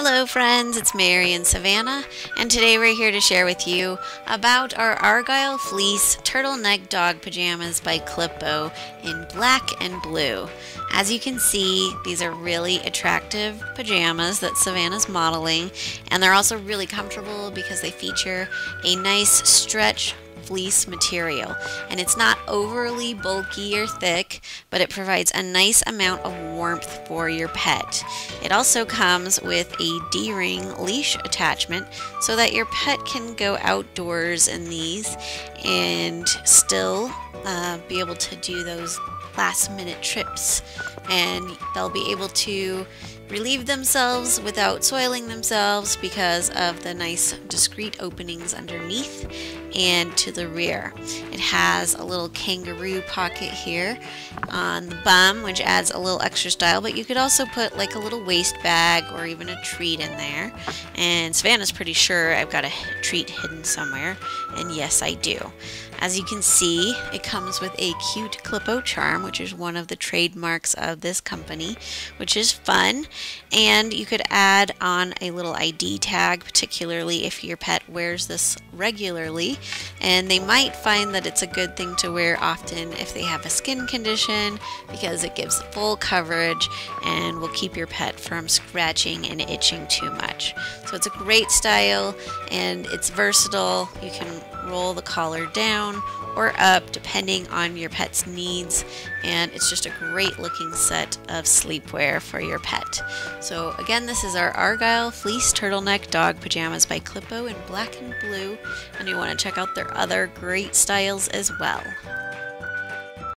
Hello friends, it's Mary and Savannah, and today we're here to share with you about our Argyle Fleece Turtleneck Dog Pajamas by Klippo in black and blue. As you can see, these are really attractive pajamas that Savannah's modeling, and they're also really comfortable because they feature a nice stretch fleece material and it's not overly bulky or thick but it provides a nice amount of warmth for your pet. It also comes with a D-ring leash attachment so that your pet can go outdoors in these and still uh, be able to do those last minute trips and they'll be able to relieve themselves without soiling themselves because of the nice discreet openings underneath and to the rear. It has a little kangaroo pocket here on the bum which adds a little extra style but you could also put like a little waist bag or even a treat in there and Savannah's pretty sure I've got a treat hidden somewhere and yes I do. As you can see, it comes with a cute Klippo charm, which is one of the trademarks of this company, which is fun. And you could add on a little ID tag, particularly if your pet wears this regularly. And they might find that it's a good thing to wear often if they have a skin condition because it gives full coverage and will keep your pet from scratching and itching too much. So it's a great style and it's versatile. You can roll the collar down or up depending on your pet's needs and it's just a great looking set of sleepwear for your pet. So again this is our Argyle Fleece Turtleneck Dog Pajamas by Klippo in black and blue and you want to check out their other great styles as well.